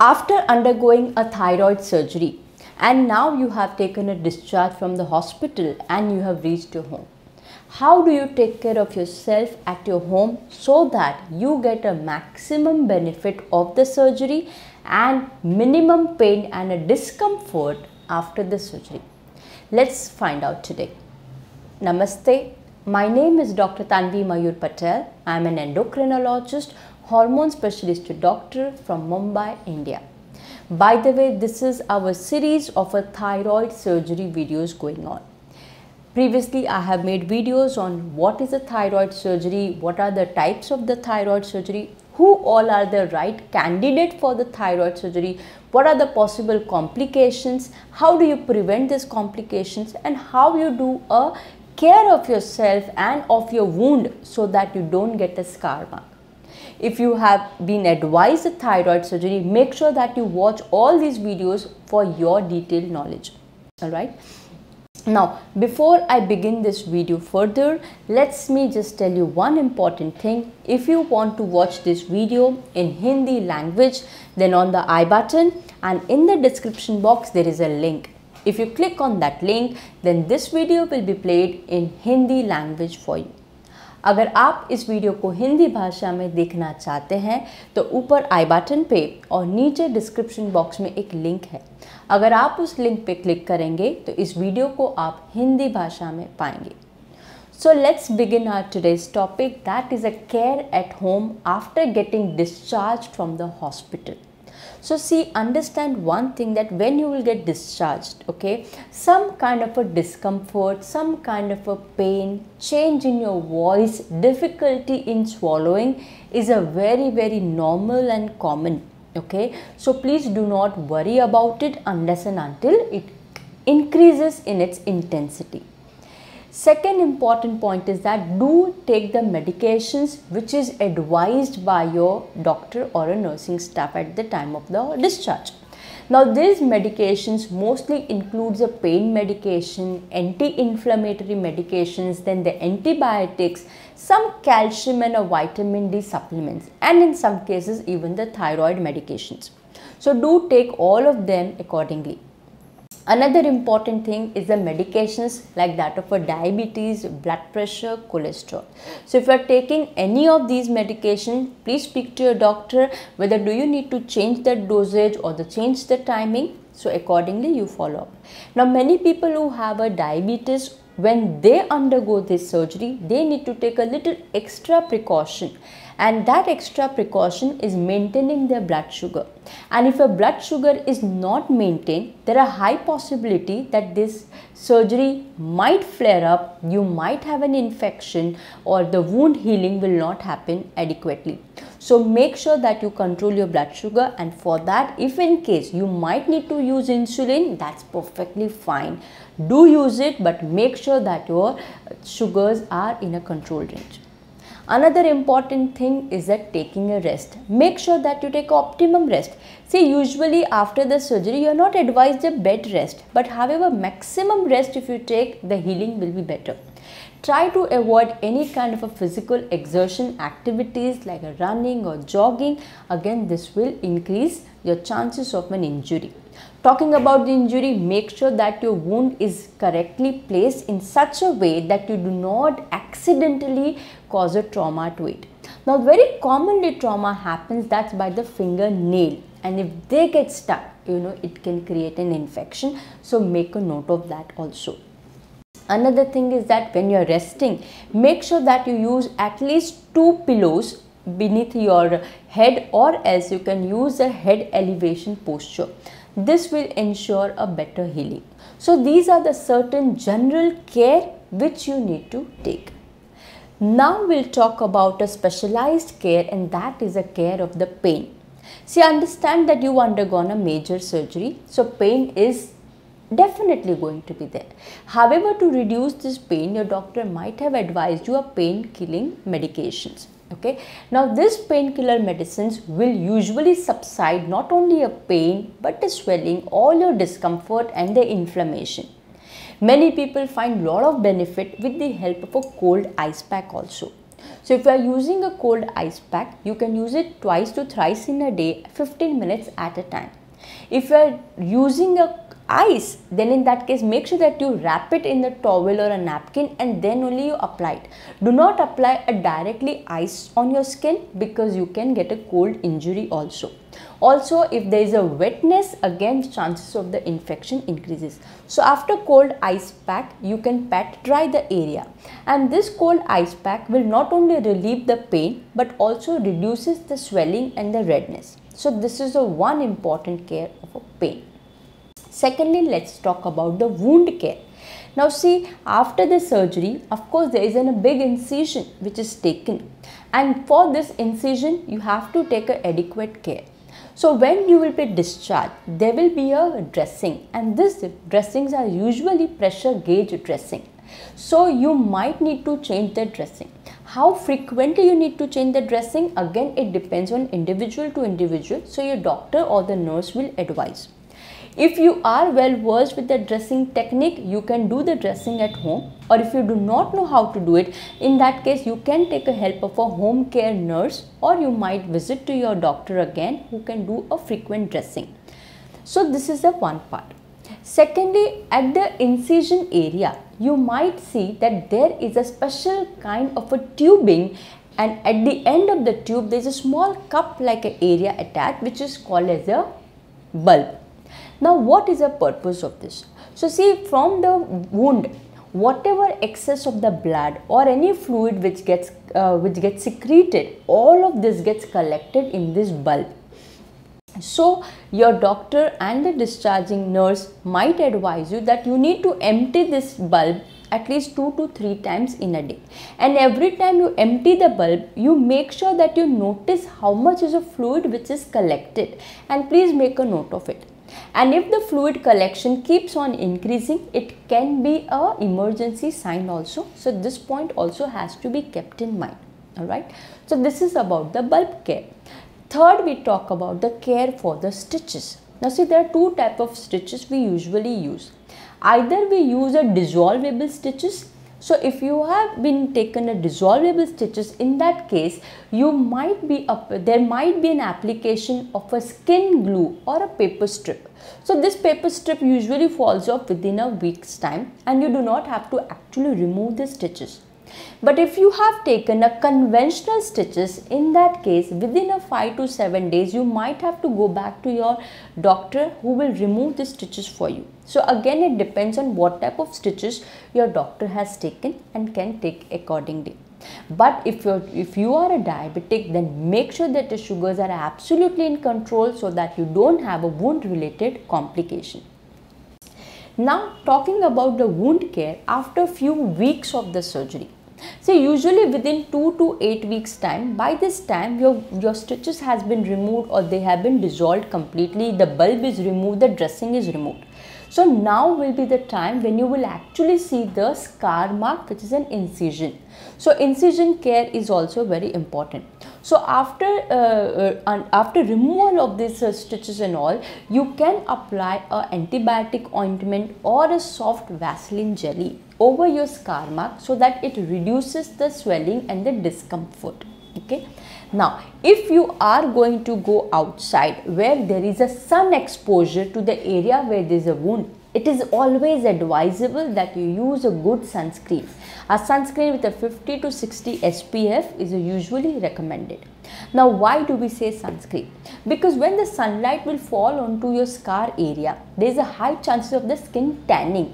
After undergoing a thyroid surgery and now you have taken a discharge from the hospital and you have reached your home. How do you take care of yourself at your home so that you get a maximum benefit of the surgery and minimum pain and a discomfort after the surgery? Let's find out today. Namaste. My name is Dr. Tanvi Mayur Patel. I am an endocrinologist hormone specialist doctor from Mumbai, India. By the way, this is our series of a thyroid surgery videos going on. Previously, I have made videos on what is a thyroid surgery, what are the types of the thyroid surgery, who all are the right candidate for the thyroid surgery, what are the possible complications, how do you prevent these complications and how you do a care of yourself and of your wound so that you don't get a scar mark. If you have been advised thyroid surgery, make sure that you watch all these videos for your detailed knowledge. Alright. Now, before I begin this video further, let's me just tell you one important thing. If you want to watch this video in Hindi language, then on the I button and in the description box, there is a link. If you click on that link, then this video will be played in Hindi language for you. अगर आप इस video को हिंदी भाषा में देखना चाहते हैं तो ऊपर आई बटन पे और नीचे डिस्क्रिप्शन बॉक्स में एक लिंक है। अगर आप उस लिंक पे क्लिक करेंगे तो इस वीडियो को आप हिंदी भाषा में पाएँगे। So let's begin our today's topic that is a care at home after getting discharge from the hospital so see understand one thing that when you will get discharged okay some kind of a discomfort some kind of a pain change in your voice difficulty in swallowing is a very very normal and common okay? So please do not worry about it unless and until it increases in its intensity Second important point is that do take the medications which is advised by your doctor or a nursing staff at the time of the discharge. Now these medications mostly includes a pain medication, anti-inflammatory medications, then the antibiotics, some calcium and a vitamin D supplements and in some cases even the thyroid medications. So do take all of them accordingly. Another important thing is the medications like that of a diabetes, blood pressure, cholesterol. So if you are taking any of these medications, please speak to your doctor whether do you need to change the dosage or the change the timing. So accordingly you follow up. Now many people who have a diabetes when they undergo this surgery, they need to take a little extra precaution and that extra precaution is maintaining their blood sugar. And if your blood sugar is not maintained there are high possibility that this surgery might flare up you might have an infection or the wound healing will not happen adequately. So make sure that you control your blood sugar and for that if in case you might need to use insulin that's perfectly fine. Do use it but make sure that your sugars are in a controlled range Another important thing is that taking a rest. Make sure that you take optimum rest. See, usually after the surgery, you are not advised a bed rest. But however, maximum rest if you take, the healing will be better. Try to avoid any kind of a physical exertion activities like running or jogging. Again, this will increase your chances of an injury. Talking about the injury, make sure that your wound is correctly placed in such a way that you do not accidentally cause a trauma to it. Now, very commonly trauma happens that's by the fingernail and if they get stuck, you know, it can create an infection. So, make a note of that also. Another thing is that when you're resting, make sure that you use at least two pillows beneath your head or else you can use a head elevation posture. This will ensure a better healing. So these are the certain general care which you need to take. Now we'll talk about a specialized care and that is a care of the pain. See understand that you undergone a major surgery so pain is definitely going to be there. However to reduce this pain your doctor might have advised you a pain killing medications okay? Now this painkiller medicines will usually subside not only a pain but the swelling all your discomfort and the inflammation. Many people find lot of benefit with the help of a cold ice pack also. So if you are using a cold ice pack, you can use it twice to thrice in a day, 15 minutes at a time. If you are using a ice then in that case make sure that you wrap it in the towel or a napkin and then only you apply it. Do not apply a directly ice on your skin because you can get a cold injury also. Also if there is a wetness again chances of the infection increases. So after cold ice pack you can pat dry the area. And this cold ice pack will not only relieve the pain but also reduces the swelling and the redness. So this is the one important care of a pain Secondly, let's talk about the wound care. Now see, after the surgery, of course, there is a big incision which is taken. And for this incision, you have to take a adequate care. So when you will be discharged, there will be a dressing and these dressings are usually pressure gauze dressing. So you might need to change the dressing. How frequently you need to change the dressing? Again, it depends on individual to individual. So your doctor or the nurse will advise. If you are well versed with the dressing technique, you can do the dressing at home or if you do not know how to do it, in that case you can take a help of a home care nurse or you might visit to your doctor again who can do a frequent dressing. So this is the one part. Secondly, at the incision area, you might see that there is a special kind of a tubing and at the end of the tube there is a small cup like an area attached which is called as a bulb. Now what is the purpose of this? So see from the wound whatever excess of the blood or any fluid which gets uh, which gets secreted all of this gets collected in this bulb. So your doctor and the discharging nurse might advise you that you need to empty this bulb at least 2 to 3 times in a day. And every time you empty the bulb you make sure that you notice how much is a fluid which is collected. And please make a note of it and if the fluid collection keeps on increasing it can be a emergency sign also. So this point also has to be kept in mind. All right so this is about the bulb care. Third we talk about the care for the stitches. Now see there are two type of stitches we usually use. Either we use a dissolvable stitches so if you have been taken a dissolvable stitches in that case you might be up there might be an application of a skin glue or a paper strip. So this paper strip usually falls off within a week's time and you do not have to actually remove the stitches. But if you have taken a conventional stitches, in that case, within a 5 to 7 days, you might have to go back to your doctor who will remove the stitches for you. So again, it depends on what type of stitches your doctor has taken and can take accordingly. But if you're if you are a diabetic, then make sure that the sugars are absolutely in control so that you don't have a wound related complication. Now talking about the wound care after few weeks of the surgery. So usually within 2 to 8 weeks time, by this time your, your stitches has been removed or they have been dissolved completely, the bulb is removed, the dressing is removed. So now will be the time when you will actually see the scar mark which is an incision. So incision care is also very important. So after uh, uh, after removal of these uh, stitches and all, you can apply a antibiotic ointment or a soft Vaseline jelly over your scar mark so that it reduces the swelling and the discomfort okay? Now if you are going to go outside where there is a sun exposure to the area where there is a wound it is always advisable that you use a good sunscreen a sunscreen with a 50 to 60 spf is usually recommended now why do we say sunscreen because when the sunlight will fall onto your scar area there is a high chances of the skin tanning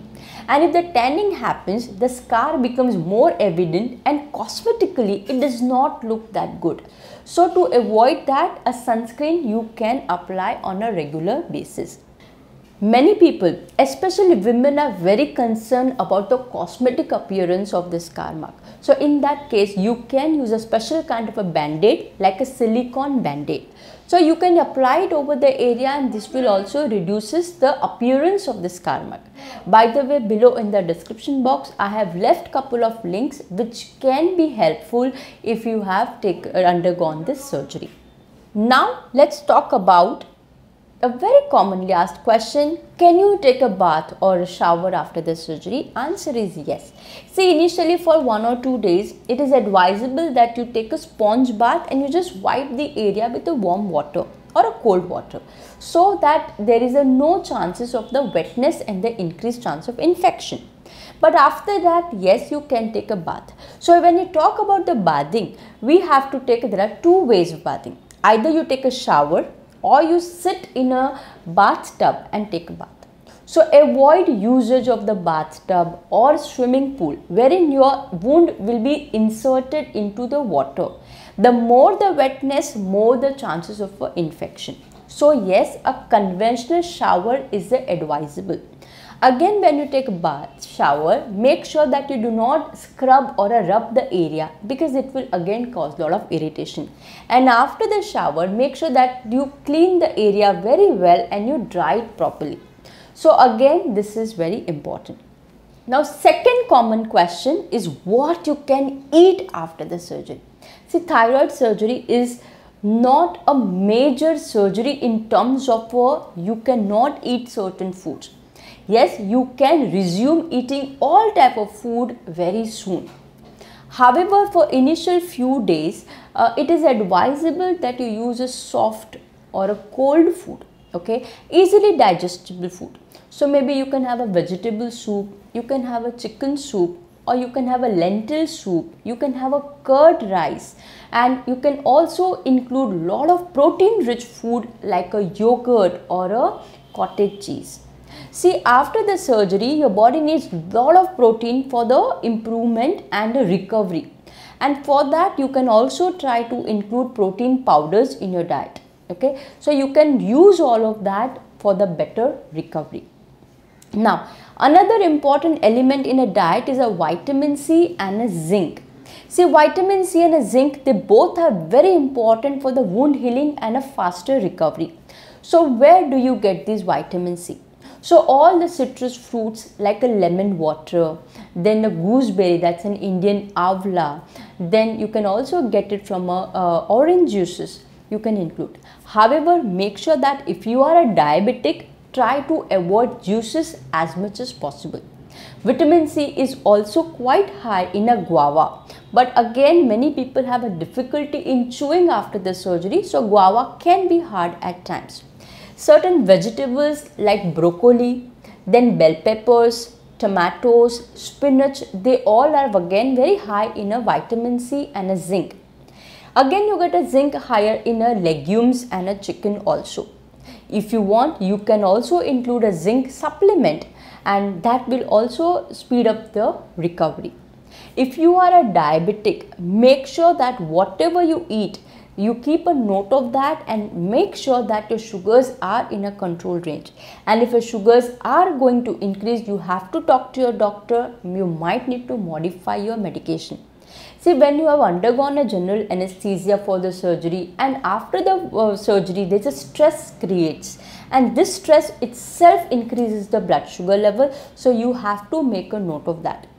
and if the tanning happens, the scar becomes more evident and cosmetically it does not look that good. So to avoid that, a sunscreen you can apply on a regular basis. Many people, especially women are very concerned about the cosmetic appearance of the scar mark. So in that case, you can use a special kind of a band-aid like a silicone band-aid. So you can apply it over the area and this will also reduces the appearance of the scar mark. By the way, below in the description box, I have left couple of links which can be helpful if you have take, undergone this surgery. Now let's talk about a very commonly asked question can you take a bath or a shower after the surgery? Answer is yes. See initially for one or two days it is advisable that you take a sponge bath and you just wipe the area with a warm water or a cold water so that there is a no chances of the wetness and the increased chance of infection. But after that yes you can take a bath. So when you talk about the bathing we have to take there are two ways of bathing. Either you take a shower or you sit in a bathtub and take a bath. So avoid usage of the bathtub or swimming pool wherein your wound will be inserted into the water. The more the wetness more the chances of infection. So yes a conventional shower is advisable Again when you take a bath, shower, make sure that you do not scrub or rub the area because it will again cause a lot of irritation. And after the shower, make sure that you clean the area very well and you dry it properly. So again, this is very important. Now second common question is what you can eat after the surgery. See thyroid surgery is not a major surgery in terms of uh, you cannot eat certain foods yes you can resume eating all type of food very soon. However for initial few days uh, it is advisable that you use a soft or a cold food okay? Easily digestible food. So maybe you can have a vegetable soup you can have a chicken soup or you can have a lentil soup you can have a curd rice and you can also include lot of protein rich food like a yogurt or a cottage cheese See, after the surgery, your body needs a lot of protein for the improvement and the recovery. And for that, you can also try to include protein powders in your diet. Okay, so you can use all of that for the better recovery. Now, another important element in a diet is a vitamin C and a zinc. See, vitamin C and a zinc, they both are very important for the wound healing and a faster recovery. So, where do you get this vitamin C? So all the citrus fruits like a lemon water, then a gooseberry that's an Indian avla, then you can also get it from a, uh, orange juices you can include. However, make sure that if you are a diabetic, try to avoid juices as much as possible. Vitamin C is also quite high in a guava. But again, many people have a difficulty in chewing after the surgery. So guava can be hard at times certain vegetables like broccoli, then bell peppers, tomatoes, spinach, they all are again very high in a vitamin C and a zinc. Again you get a zinc higher in a legumes and a chicken also. If you want, you can also include a zinc supplement and that will also speed up the recovery. If you are a diabetic, make sure that whatever you eat, you keep a note of that and make sure that your sugars are in a controlled range. And if your sugars are going to increase you have to talk to your doctor. You might need to modify your medication. See when you have undergone a general anesthesia for the surgery and after the uh, surgery there's a stress creates. And this stress itself increases the blood sugar level. So you have to make a note of that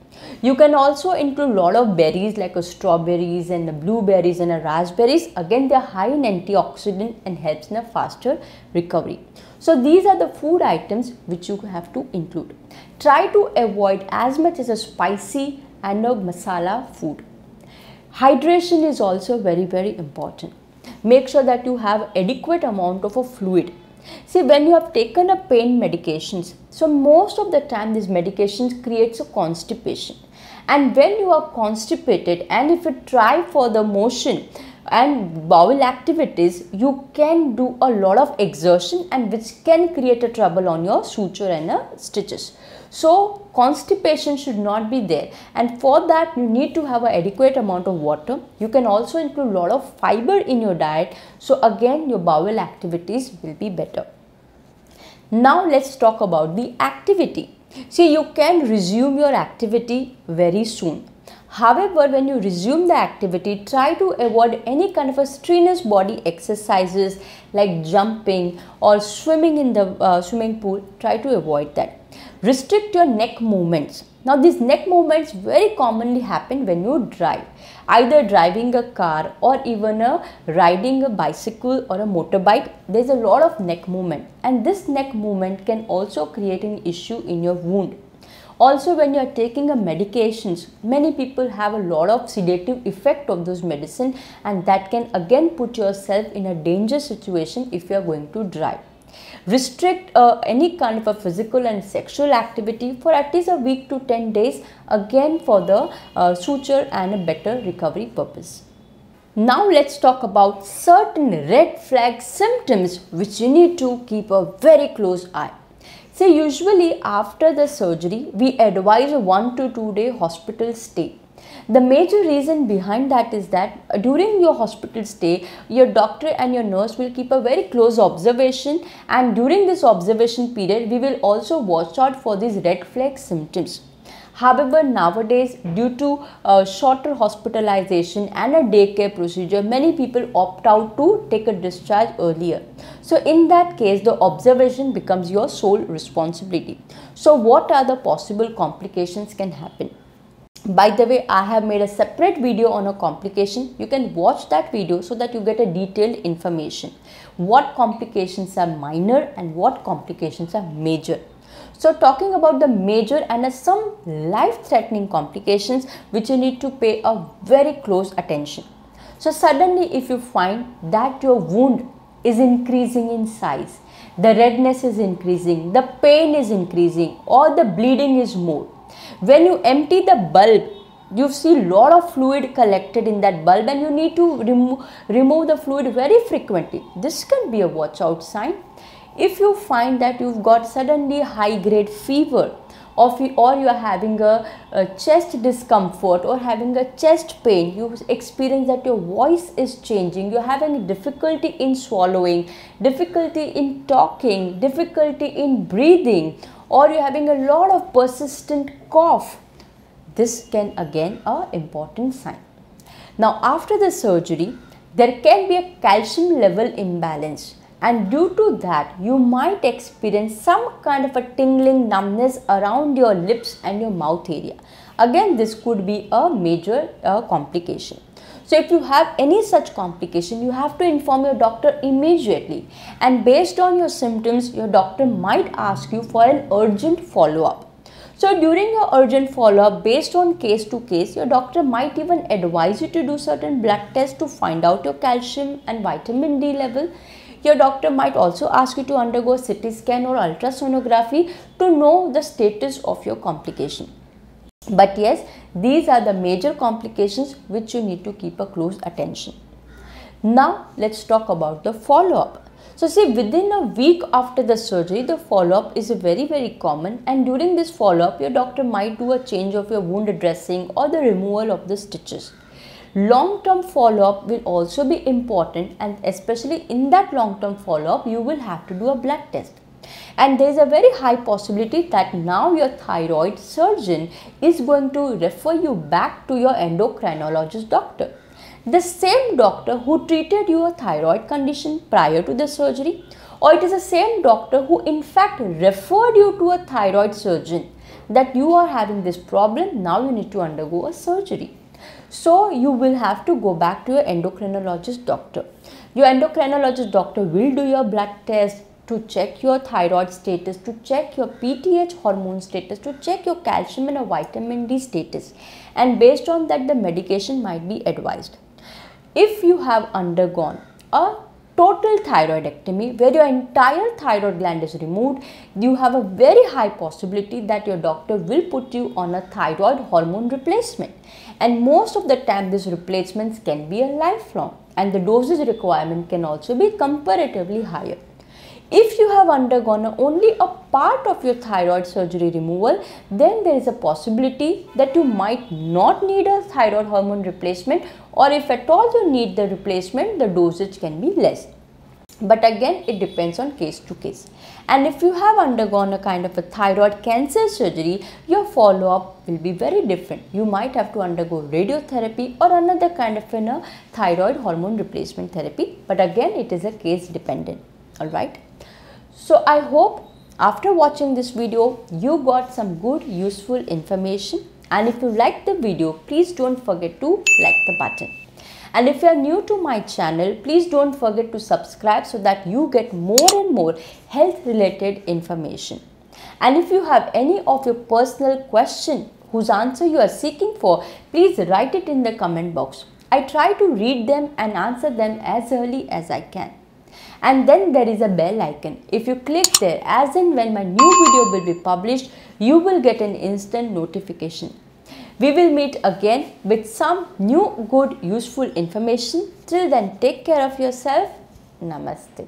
you can also include a lot of berries like strawberries and blueberries and raspberries. Again, they are high in antioxidant and helps in a faster recovery. So these are the food items which you have to include. Try to avoid as much as a spicy and a masala food. Hydration is also very very important. Make sure that you have adequate amount of a fluid See, when you have taken a pain medications, so most of the time these medications creates a constipation. And when you are constipated and if you try for the motion and bowel activities, you can do a lot of exertion and which can create a trouble on your suture and uh, stitches. So constipation should not be there and for that you need to have an adequate amount of water. You can also include a lot of fiber in your diet. So again your bowel activities will be better. Now let's talk about the activity. See you can resume your activity very soon. However, when you resume the activity, try to avoid any kind of a strenuous body exercises like jumping or swimming in the uh, swimming pool. Try to avoid that. Restrict your neck movements. Now these neck movements very commonly happen when you drive, either driving a car or even a riding a bicycle or a motorbike. There's a lot of neck movement and this neck movement can also create an issue in your wound. Also when you are taking a medications, many people have a lot of sedative effect of those medicine and that can again put yourself in a dangerous situation if you are going to drive restrict uh, any kind of a physical and sexual activity for at least a week to 10 days again for the uh, suture and a better recovery purpose. Now let's talk about certain red flag symptoms which you need to keep a very close eye. So usually after the surgery, we advise a 1 to 2 day hospital stay. The major reason behind that is that uh, during your hospital stay, your doctor and your nurse will keep a very close observation and during this observation period, we will also watch out for these red flag symptoms. However, nowadays due to uh, shorter hospitalization and a daycare procedure, many people opt out to take a discharge earlier. So in that case, the observation becomes your sole responsibility. So what are the possible complications can happen? By the way i have made a separate video on a complication. You can watch that video so that you get a detailed information. What complications are minor and what complications are major. So talking about the major and some life threatening complications which you need to pay a very close attention. So suddenly if you find that your wound is increasing in size the redness is increasing the pain is increasing or the bleeding is more when you empty the bulb, you see lot of fluid collected in that bulb and you need to remo remove the fluid very frequently. This can be a watch out sign. If you find that you've got suddenly high grade fever or, or you are having a, a, chest discomfort or having a chest pain, you experience that your voice is changing, you're having difficulty in swallowing, difficulty in talking, difficulty in breathing or you're having a lot of persistent cough, this can again a important sign. Now after the surgery, there can be a calcium level imbalance and due to that you might experience some kind of a tingling numbness around your lips and your mouth area. Again this could be a major uh, complication. So if you have any such complication, you have to inform your doctor immediately. And based on your symptoms, your doctor might ask you for an urgent follow-up. So during your urgent follow-up, based on case to case, your doctor might even advise you to do certain blood tests to find out your calcium and vitamin D level. Your doctor might also ask you to undergo CT scan or ultrasonography to know the status of your complication. But yes, these are the major complications which you need to keep a close attention. Now, let's talk about the follow-up. So see, within a week after the surgery, the follow-up is very, very common and during this follow-up, your doctor might do a change of your wound dressing or the removal of the stitches. Long-term follow-up will also be important and especially in that long-term follow-up, you will have to do a blood test and there is a very high possibility that now your thyroid surgeon is going to refer you back to your endocrinologist doctor. The same doctor who treated your thyroid condition prior to the surgery or it is the same doctor who in fact referred you to a thyroid surgeon that you are having this problem now you need to undergo a surgery. So you will have to go back to your endocrinologist doctor. Your endocrinologist doctor will do your blood test, to check your thyroid status, to check your PTH hormone status, to check your calcium and vitamin D status and based on that the medication might be advised. If you have undergone a total thyroidectomy where your entire thyroid gland is removed, you have a very high possibility that your doctor will put you on a thyroid hormone replacement. And most of the time these replacements can be a lifelong and the dosage requirement can also be comparatively higher. If you have undergone only a part of your thyroid surgery removal, then there is a possibility that you might not need a thyroid hormone replacement or if at all you need the replacement, the dosage can be less. But again, it depends on case to case. And if you have undergone a kind of a thyroid cancer surgery, your follow-up will be very different. You might have to undergo radiotherapy or another kind of a uh, thyroid hormone replacement therapy. But again, it is a case dependent. Alright. So I hope After watching this video, you got some good useful information and if you liked the video, please don't forget to like the button. And if you are new to my channel, please don't forget to subscribe so that you get more and more health related information. And if you have any of your personal question whose answer you are seeking for, please write it in the comment box. I try to read them and answer them as early as I can. And then there is a bell icon. If you click there, as and when my new video will be published, you will get an instant notification. We will meet again with some new good useful information. Till then, take care of yourself. Namaste.